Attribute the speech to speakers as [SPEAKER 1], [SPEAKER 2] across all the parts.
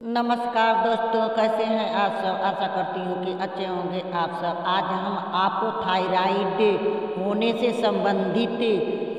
[SPEAKER 1] नमस्कार दोस्तों, कैसे हैं आप सब? आशा करती हूँ कि अच्छे होंगे आप सब। आज हम आपको थायराइड होने से संबंधित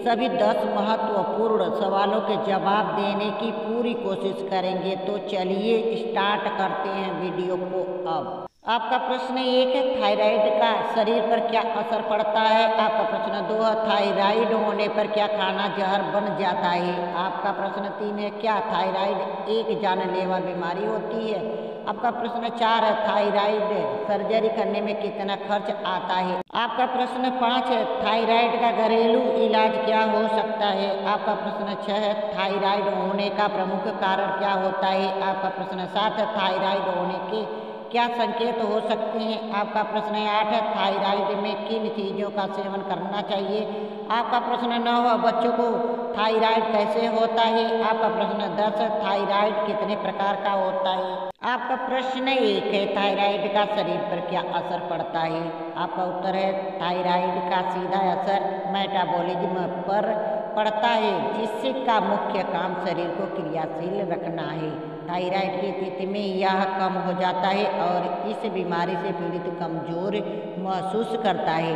[SPEAKER 1] सभी दस महत्वपूर्ण सवालों के जवाब देने की पूरी कोशिश करेंगे। तो चलिए स्टार्ट करते हैं वीडियो को अब। आपका प्रश्न एक है, थायराइड का शरीर पर क्या असर पड़ता है? आपका प्रश्न दो है, थायराइड होने पर क्या खाना जहर बन जाता है? आपका प्रश्न तीन है, क्या थायराइड एक जानलेवा बीमारी होती है? आपका प्रश्न चार है, थायराइड सर्जरी करने में कितना खर्च आता है? आपका प्रश्न पाँच है, थायराइड का घरेलू इलाज क्या हो सकता है? आपका प्रश्न छह है, थायराइड होने का प्रमुख कारण क्या होता है? आपका प्रश्न सात है, थायराइड होने के क्या संकेत हो सकते हैं? आपका प्रश्न आठ है। थायराइड में किन चीज़ों का सेवन करना चाहिए? आपका प्रश्न नौ है, बच्चों को थायराइड कैसे होता है? आपका प्रश्न दस थायराइड कितने प्रकार का होता है? आपका प्रश्न एक है थायराइड का शरीर पर क्या असर पड़ता है? आपका उत्तर है थायराइड का सीधा असर मेटाबॉलिज्म पर पड़ता है, जिसका मुख्य काम शरीर को क्रियाशील रखना है। थायराइड की स्थिति में यह कम हो जाता है और इस बीमारी से पीड़ित कमज़ोर महसूस करता है,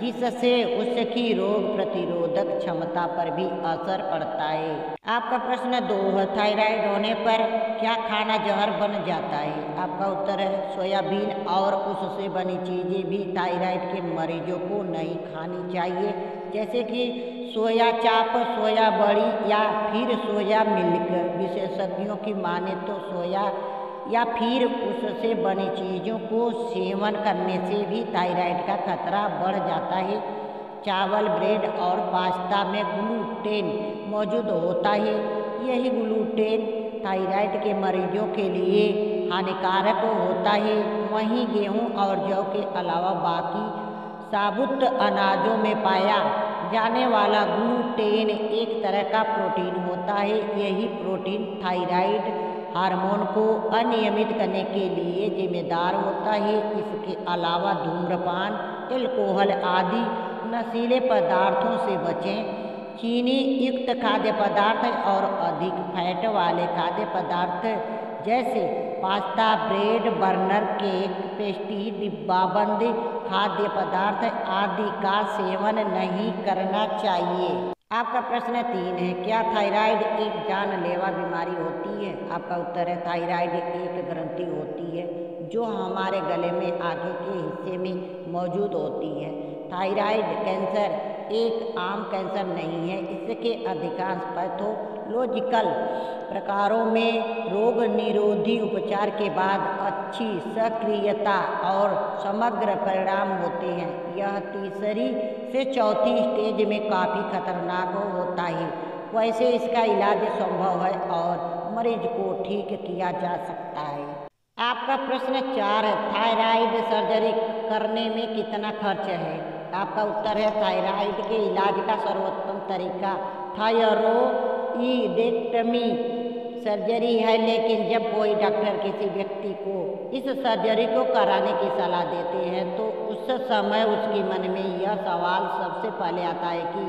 [SPEAKER 1] जिससे उसकी रोग प्रतिरोधक क्षमता पर भी असर पड़ता है। आपका प्रश्न दो है, थायराइड होने पर क्या खाना जहर बन जाता है? आपका उत्तर है, सोयाबीन और उससे बनी चीज़ें भी थायराइड के मरीजों को नहीं खानी चाहिए, जैसे कि सोया चाप, सोया बड़ी या फिर सोया मिल्क। विशेषज्ञों की माने तो सोया या फिर उससे बनी चीज़ों को सेवन करने से भी थायराइड का खतरा बढ़ जाता है। चावल, ब्रेड और पास्ता में ग्लूटेन मौजूद होता है। यही ग्लूटेन थायराइड के मरीजों के लिए हानिकारक होता है। वहीं गेहूँ और जौ के अलावा बाकी साबुत अनाजों में पाया जाने वाला ग्लूटेन एक तरह का प्रोटीन होता है। यही प्रोटीन थायराइड हार्मोन को अनियमित करने के लिए जिम्मेदार होता है। इसके अलावा धूम्रपान, एल्कोहल आदि नशीले पदार्थों से बचें। चीनी युक्त खाद्य पदार्थ और अधिक फैट वाले खाद्य पदार्थ जैसे pasta, bread, burger, cake, pastry, डिब्बाबंद खाद्य पदार्थ आदि का सेवन नहीं करना चाहिए। आपका प्रश्न तीन है, क्या थायराइड एक जानलेवा बीमारी होती है? आपका उत्तर है, थायराइड एक ग्रंथि होती है, जो हमारे गले में आगे के हिस्से में मौजूद होती है। थायराइड कैंसर एक आम कैंसर नहीं है, इसके अधिकांश पैथोलॉजिकल प्रकारों में रोग निरोधी उपचार के बाद अच्छी सक्रियता और समग्र परिणाम होते हैं। यह तीसरी से चौथी स्टेज में काफ़ी खतरनाक होता है। वैसे इसका इलाज संभव है और मरीज़ को ठीक किया जा सकता है। आपका प्रश्न चार है, थायराइड सर्जरी करने में कितना खर्च है? आपका उत्तर है, थायराइड के इलाज का सर्वोत्तम तरीका थायरोइडेक्टमी। सर्जरी है, लेकिन जब कोई डॉक्टर किसी व्यक्ति को इस सर्जरी को कराने की सलाह देते हैं तो उस समय उसके मन में यह सवाल सबसे पहले आता है कि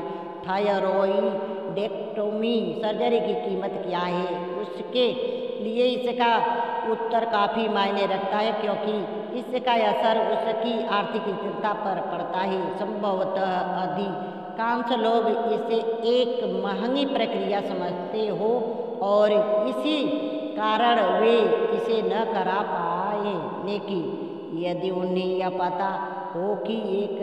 [SPEAKER 1] थायरोइडेक्टोमी सर्जरी की कीमत क्या है? उसके लिए इसका उत्तर काफ़ी मायने रखता है, क्योंकि इसका असर उसकी आर्थिक स्थिरता पर पड़ता है। संभवतः अधिकांश लोग इसे एक महँगी प्रक्रिया समझते हो और इसी कारण वे इसे न करा पाए। लेकिन यदि उन्हें यह पता हो कि एक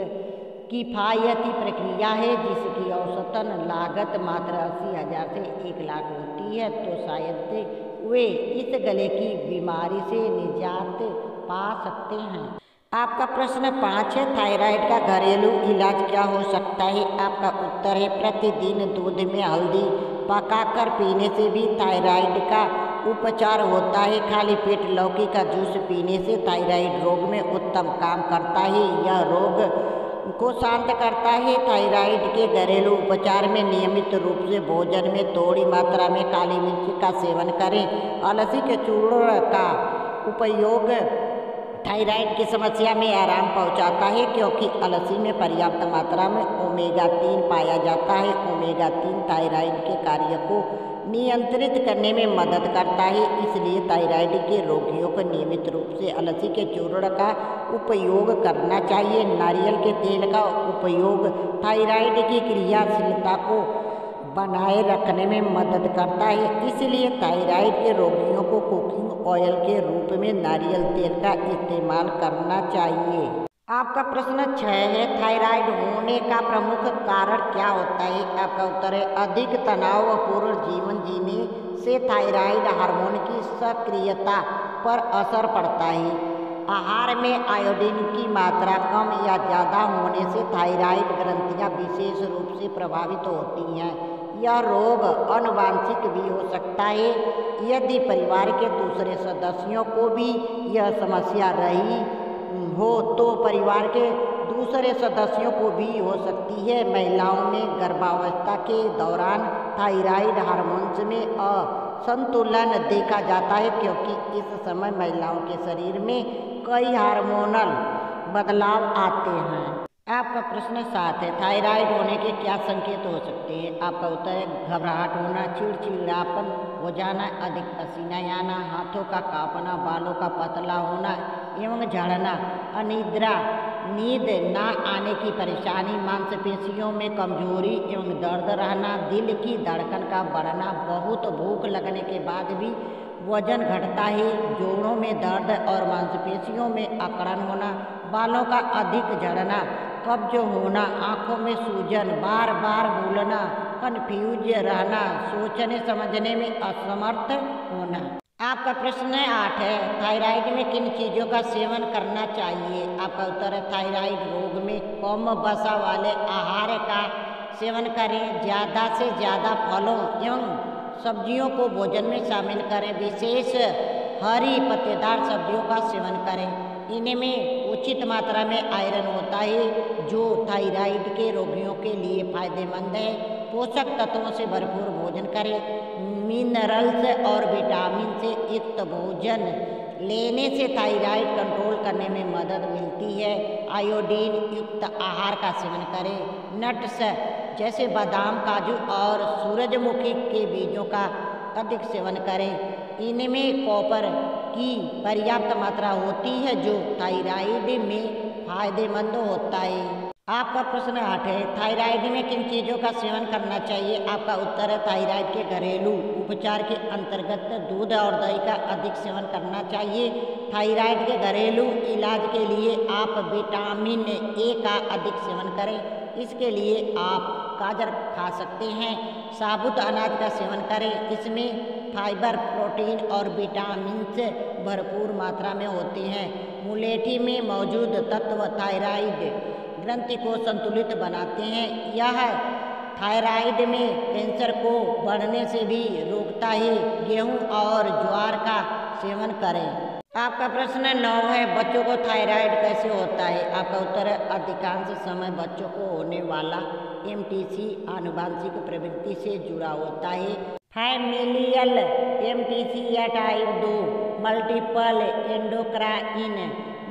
[SPEAKER 1] किफ़ायती प्रक्रिया है, जिसकी औसतन लागत मात्र अस्सी हज़ार से एक लाख होती है तो शायद वे इस गले की बीमारी से निजात पा सकते हैं। आपका प्रश्न पाँच है, थायराइड का घरेलू इलाज क्या हो सकता है? आपका उत्तर है, प्रतिदिन दूध में हल्दी पकाकर पीने से भी थायराइड का उपचार होता है। खाली पेट लौकी का जूस पीने से थायराइड रोग में उत्तम काम करता है, यह रोग को शांत करता है। थायराइड के घरेलू उपचार में नियमित रूप से भोजन में थोड़ी मात्रा में काली मिर्च का सेवन करें। अलसी के चूर्ण का उपयोग थायराइड की समस्या में आराम पहुंचाता है, क्योंकि अलसी में पर्याप्त मात्रा में ओमेगा तीन पाया जाता है। ओमेगा तीन थायराइड के कार्य को नियंत्रित करने में मदद करता है, इसलिए थायराइड के रोगियों को नियमित रूप से अलसी के चूर्ण का उपयोग करना चाहिए। नारियल के तेल का उपयोग थायराइड की क्रियाशीलता को बनाए रखने में मदद करता है, इसलिए थायराइड के रोगियों को कुकिंग ऑयल के रूप में नारियल तेल का इस्तेमाल करना चाहिए। आपका प्रश्न छह है, थायराइड होने का प्रमुख कारण क्या होता है? आपका उत्तर है, अधिक तनावपूर्ण जीवन जीने से थायराइड हार्मोन की सक्रियता पर असर पड़ता है। आहार में आयोडीन की मात्रा कम या ज़्यादा होने से थायराइड ग्रंथियाँ विशेष रूप से प्रभावित होती हैं। यह रोग अनुवांशिक भी हो सकता है। यदि परिवार के दूसरे सदस्यों को भी यह समस्या रही हो तो परिवार के दूसरे सदस्यों को भी हो सकती है। महिलाओं में गर्भावस्था के दौरान थायराइड हार्मोन्स में असंतुलन देखा जाता है, क्योंकि इस समय महिलाओं के शरीर में कई हार्मोनल बदलाव आते हैं। आपका प्रश्न सात है, थायराइड होने के क्या संकेत हो सकते हैं? आपका उत्तर है, घबराहट होना, चिड़चिड़ापन हो जाना अधिक पसीना आना, हाथों का कांपना, बालों का पतला होना एवं झड़ना, अनिद्रा, नींद ना आने की परेशानी, मांसपेशियों में कमज़ोरी एवं दर्द रहना, दिल की धड़कन का बढ़ना, बहुत भूख लगने के बाद भी वज़न घटता है, जोड़ों में दर्द और मांसपेशियों में अकड़न होना, बालों का अधिक झड़ना कब्ज होना, आँखों में सूजन बार बार भूलना कन्फ्यूज़ रहना, सोचने समझने में असमर्थ होना। आपका प्रश्न आठ है, थायराइड में किन चीज़ों का सेवन करना चाहिए? आपका उत्तर है, थायराइड रोग में कम बसा वाले आहार का सेवन करें, ज़्यादा से ज़्यादा फलों एवं सब्जियों को भोजन में शामिल करें, विशेष हरी पत्तेदार सब्जियों का सेवन करें। इनमें उचित मात्रा में आयरन होता है, जो थायराइड के रोगियों के लिए फ़ायदेमंद है। पोषक तत्वों से भरपूर भोजन करें। मिनरल्स और विटामिन से युक्त भोजन लेने से थायराइड कंट्रोल करने में मदद मिलती है। आयोडीन युक्त आहार का सेवन करें। नट्स जैसे बादाम, काजू और सूरजमुखी के बीजों का अधिक सेवन करें। इनमें कॉपर की पर्याप्त मात्रा होती है, जो थायराइड में फ़ायदेमंद होता है। आपका प्रश्न आठ है, थायराइड में किन चीज़ों का सेवन करना चाहिए? आपका उत्तर है, थायराइड के घरेलू उपचार के अंतर्गत दूध और दही का अधिक सेवन करना चाहिए। थायराइड के घरेलू इलाज के लिए आप विटामिन ए का अधिक सेवन करें। इसके लिए आप गाजर खा सकते हैं। साबुत अनाज का सेवन करें। इसमें फाइबर, प्रोटीन और विटामिन भरपूर मात्रा में होते हैं। मुलेठी में मौजूद तत्व थायराइड ग्रंथि को संतुलित बनाते हैं। यह थायराइड में कैंसर को बढ़ने से भी रोकता है गेहूँ और ज्वार का सेवन करें। आपका प्रश्न नौ है, बच्चों को थायराइड कैसे होता है? आपका उत्तर है, अधिकांश समय बच्चों को होने वाला एमटीसी आनुवांशिक प्रवृत्ति से जुड़ा होता है। फैमिलियल एमटीसी या टाइप दो multiple endocrine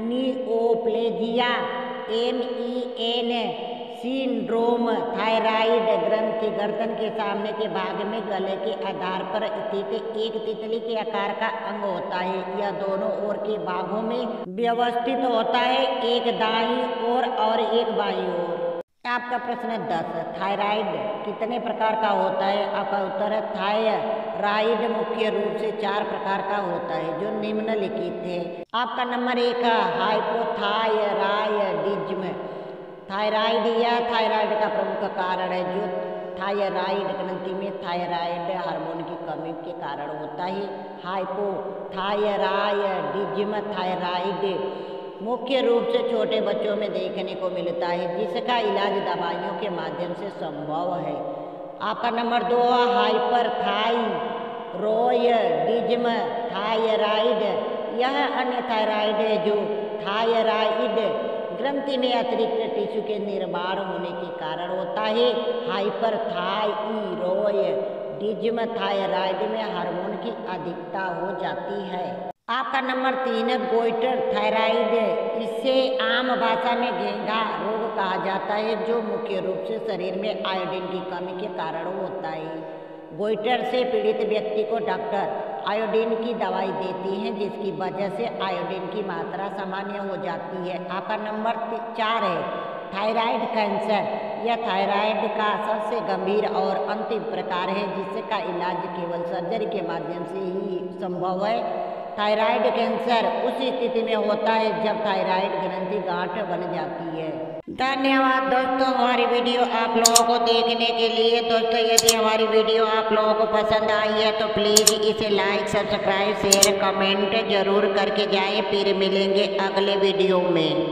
[SPEAKER 1] neoplasia M E N syndrome thyroid ग्रंथि गर्दन के सामने के भाग में गले के आधार पर स्थित एक तितली के आकार का अंग होता है। यह दोनों ओर के भागों में व्यवस्थित होता है, एक दाई ओर और एक बाई ओर। आपका प्रश्न दस थायराइड कितने प्रकार का होता है? आपका उत्तर है थायराइड मुख्य रूप से चार प्रकार का होता है, जो निम्नलिखित है। आपका नंबर एक हाइपोथायराइडिज्म थायराइड या थायराइड का प्रमुख कारण है, जो थायराइड ग्रंथि में थायराइड हार्मोन की कमी के कारण होता है। हाइपोथायराइडिज्म थायराइड मुख्य रूप से छोटे बच्चों में देखने को मिलता है, जिसका इलाज दवाइयों के माध्यम से संभव है। आपका नंबर दो हाइपर थाई रोयडिज्म थायराइड। यह अन्य थायराइड है जो थायराइड ग्रंथि में अतिरिक्त टिश्यू के निर्माण होने के कारण होता है हाइपर थाइरोयडिज्म थायराइड में हार्मोन की अधिकता हो जाती है। आपका नंबर तीन, गोइटर थायराइड। इसे आम भाषा में घेंगा रोग कहा जाता है, जो मुख्य रूप से शरीर में आयोडीन की कमी के कारण होता है। गोइटर से पीड़ित व्यक्ति को डॉक्टर आयोडीन की दवाई देती हैं, जिसकी वजह से आयोडीन की मात्रा सामान्य हो जाती है। आपका नंबर चार है थायराइड कैंसर यह थायराइड का सबसे गंभीर और अंतिम प्रकार है जिसका इलाज केवल सर्जरी के माध्यम से ही संभव है। थायराइड कैंसर उस स्थिति में होता है, जब थायराइड ग्रंथि गांठ बन जाती है। धन्यवाद दोस्तों, हमारी वीडियो आप लोगों को देखने के लिए। दोस्तों, यदि हमारी वीडियो आप लोगों को पसंद आई है तो प्लीज़ इसे लाइक सब्सक्राइब शेयर कमेंट ज़रूर करके जाएँ, फिर मिलेंगे अगले वीडियो में।